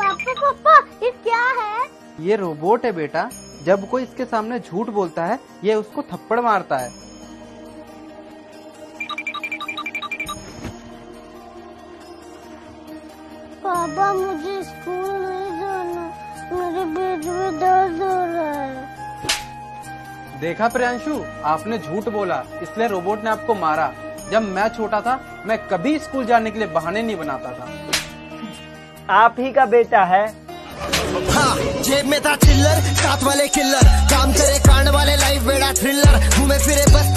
पापा पापा ये क्या है? ये रोबोट है बेटा। जब कोई इसके सामने झूठ बोलता है ये उसको थप्पड़ मारता है। पापा मुझे स्कूल नहीं जाना। मेरे पेट में दर्द हो रहा है। देखा प्रियांशु? आपने झूठ बोला इसलिए रोबोट ने आपको मारा। जब मैं छोटा था मैं कभी स्कूल जाने के लिए बहाने नहीं बनाता था। आप ही का बेटा है। हाँ जेब में था चिल्लर साथ वाले किल्लर काम करे कांड वाले लाइफ बेड़ा थ्रिलर घूमे फिरे बस्ती।